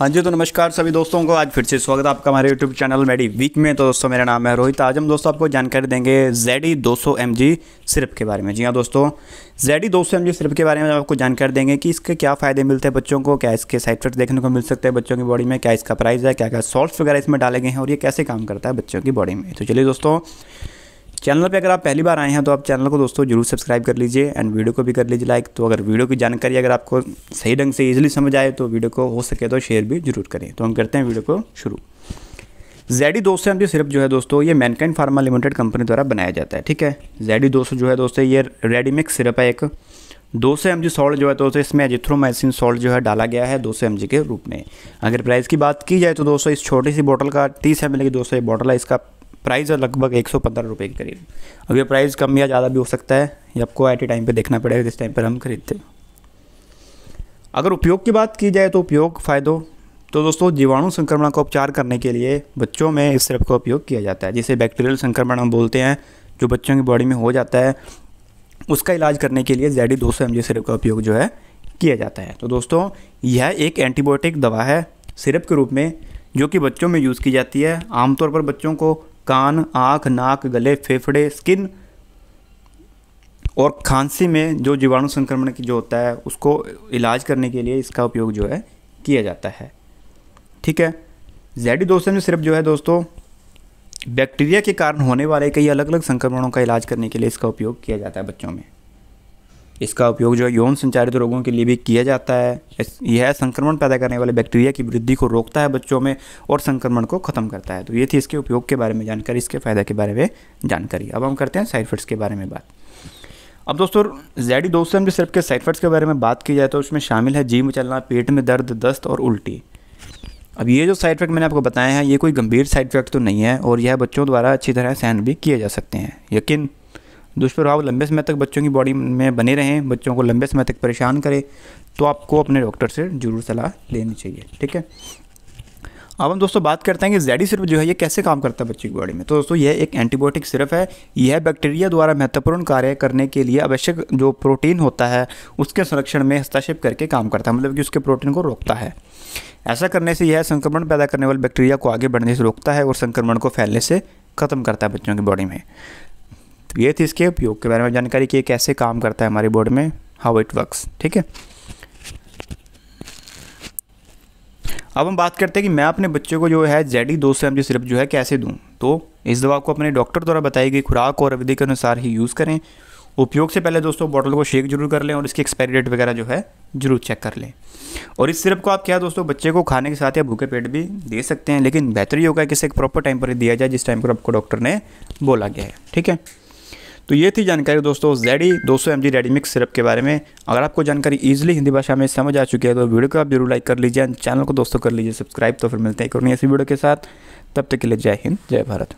हाँ जी तो नमस्कार सभी दोस्तों को। आज फिर से स्वागत है आपका हमारे यूट्यूब चैनल मेडी वीक में। तो दोस्तों, मेरा नाम है रोहित। आज हम दोस्तों आपको जानकारी देंगे जेडी 200 जी सिरप के बारे में। जी हाँ दोस्तों जेडी 200 जी सिरप के बारे में आपको जानकारी देंगे कि इसके क्या फ़ायदे मिलते हैं बच्चों को, क्या इसके साइड इफ़ेक्ट देखने को मिल सकते हैं बच्चों की बॉडी में, क्या इसका प्राइस है क्या क्या सॉल्ट वगैरह इसमें डाले गए हैं और ये कैसे काम करता है बच्चों की बॉडी में। तो चलिए दोस्तों चैनल पे अगर आप पहली बार आए हैं तो आप चैनल को दोस्तों ज़रूर सब्सक्राइब कर लीजिए एंड वीडियो को भी कर लीजिए लाइक। तो अगर वीडियो की जानकारी अगर आपको सही ढंग से इजीली समझ आए तो वीडियो को हो सके तो शेयर भी ज़रूर करें। तो हम करते हैं वीडियो को शुरू। जेडी दो सौ एम सिर्फ़ जो है दोस्तों, ये मैनकाइन फार्मा लिमिटेड कंपनी द्वारा बनाया जाता है, ठीक है? जेडी दो जो है दोस्तों, ये रेडीमिक्स सिरप है एक। दो सौ एम सॉल्ट जो है दोस्तों, इसमें एजिथ्रोमाइसिन सॉल्ट जो है डाला गया है दो सौ एम के रूप में। अगर प्राइस की बात की जाए तो दोस्तों, इस छोटी सी बोतल का तीस एम की दोस्तों बॉटल है, इसका प्राइस है लगभग एक सौ पंद्रह रुपये के करीब। अब ये प्राइस कम या ज़्यादा भी हो सकता है, ये आपको एट ए टाइम पे देखना पड़ेगा जिस टाइम पर हम खरीदते हैं। अगर उपयोग की बात की जाए तो उपयोग फ़ायदों तो दोस्तों जीवाणु संक्रमण का उपचार करने के लिए बच्चों में इस सिरप का उपयोग किया जाता है। जिसे बैक्टीरियल संक्रमण हम बोलते हैं, जो बच्चों की बॉडी में हो जाता है, उसका इलाज करने के लिए जेडी दो सौ एम सिरप का उपयोग जो है किया जाता है। तो दोस्तों यह एक एंटीबायोटिक दवा है सिरप के रूप में, जो कि बच्चों में यूज़ की जाती है। आमतौर पर बच्चों को कान, आँख, नाक, गले, फेफड़े, स्किन और खांसी में जो जीवाणु संक्रमण की जो होता है, उसको इलाज करने के लिए इसका उपयोग जो है, किया जाता है। ठीक है? जेडी दोस्तों में सिर्फ़ जो है दोस्तों, बैक्टीरिया के कारण होने वाले कई अलग अलग संक्रमणों का इलाज करने के लिए इसका उपयोग किया जाता है बच्चों में। इसका उपयोग जो है यौन संचारित रोगों के लिए भी किया जाता है। यह संक्रमण पैदा करने वाले बैक्टीरिया की वृद्धि को रोकता है बच्चों में और संक्रमण को ख़त्म करता है। तो ये थी इसके उपयोग के बारे में जानकारी, इसके फ़ायदे के बारे में जानकारी। अब हम करते हैं साइड इफेक्ट्स के बारे में बात। अब दोस्तों, जेडी दोस्तों सौ सिर्फ़ के साइड इफेक्ट्स के बारे में बात की जाए तो उसमें शामिल है जी में चलना पेट में दर्द, दस्त और उल्टी। अब ये जो साइड इफ़ेक्ट मैंने आपको बताया है, ये कोई गंभीर साइड इफ़ेक्ट तो नहीं है और यह बच्चों द्वारा अच्छी तरह सहन भी किए जा सकते हैं। यकीन दुष्प्रभाव लंबे समय तक बच्चों की बॉडी में बने रहें, बच्चों को लंबे समय तक परेशान करें तो आपको अपने डॉक्टर से ज़रूर सलाह लेनी चाहिए, ठीक है? अब हम दोस्तों बात करते हैं कि जेडी सिरप जो है, ये कैसे काम करता है बच्चे की बॉडी में? तो दोस्तों, यह एक एंटीबायोटिक सिरप है। यह बैक्टीरिया द्वारा महत्वपूर्ण कार्य करने के लिए आवश्यक जो प्रोटीन होता है, उसके संरक्षण में हस्तक्षेप करके काम करता है मतलब कि उसके प्रोटीन को रोकता है। ऐसा करने से यह संक्रमण पैदा करने वाले बैक्टीरिया को आगे बढ़ने से रोकता है और संक्रमण को फैलने से ख़त्म करता है बच्चों की बॉडी में। ये थी इसके उपयोग के बारे में जानकारी कि कैसे काम करता है हमारे बॉडी में हाउ इट वर्क्स ठीक है? अब हम बात करते हैं कि मैं अपने बच्चे को जो है जेडी दो सौ एम सिरप जो है कैसे दूँ? तो इस दवा को अपने डॉक्टर द्वारा बताई गई खुराक और अवधि के अनुसार ही यूज़ करें। उपयोग से पहले दोस्तों बॉटल को शेक ज़रूर कर लें और इसकी एक्सपायरी डेट वगैरह जो है ज़रूर चेक कर लें। और इस सिरप को आप क्या दोस्तों बच्चे को खाने के साथ या भूखे पेट भी दे सकते हैं, लेकिन बेहतर ये होगा कि इसे एक प्रॉपर टाइम पर दिया जाए, जिस टाइम पर आपको डॉक्टर ने बोला गया है, ठीक है? तो ये थी जानकारी दोस्तों जेडी दो सौ एम जी रेडीमिक्स सिरप के बारे में। अगर आपको जानकारी इजीली हिंदी भाषा में समझ आ चुकी है तो वीडियो को आप ज़रूर लाइक कर लीजिए चैनल को दोस्तों कर लीजिए सब्सक्राइब तो फिर मिलते हैं एक और ऐसी वीडियो के साथ। तब तक के लिए जय हिंद, जय भारत।